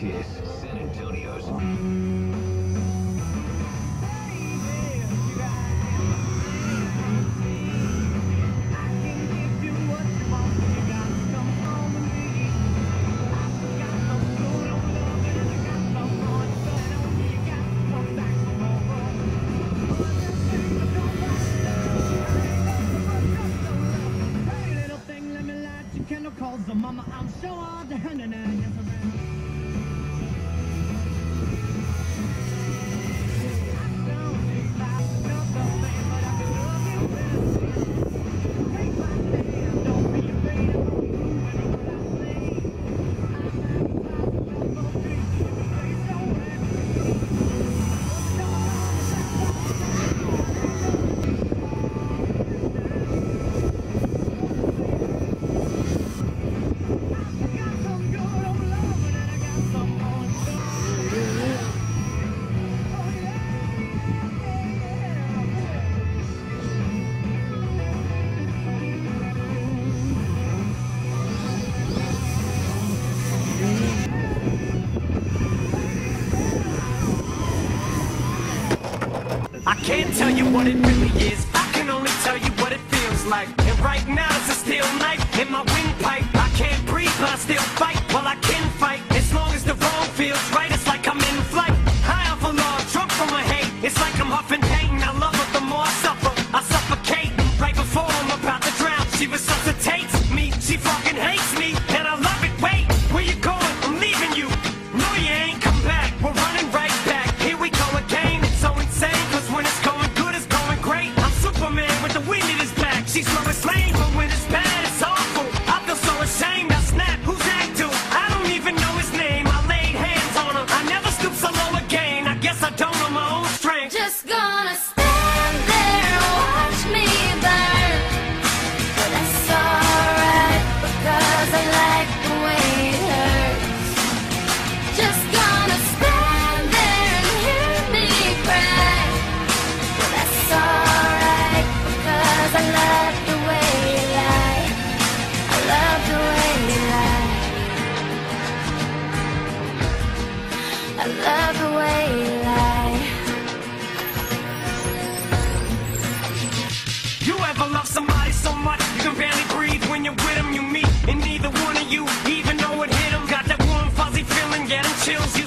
Kiss San Antonio's. Mama, I'm sure the hand and I can't tell you what it really is. I can only tell you what it feels like. And right now it's a steel knife in my windpipe. I can't breathe, but I still fight. Well, I can fight as long as the wrong feels right. It's like I'm in flight. High off a log, drunk from my hate. It's like I'm huffing pain. I love her the more I suffer. I suffocate right before I'm about to drown. She resuscitates And neither one of you even know it hit them. Got that warm, fuzzy feeling, getting chills.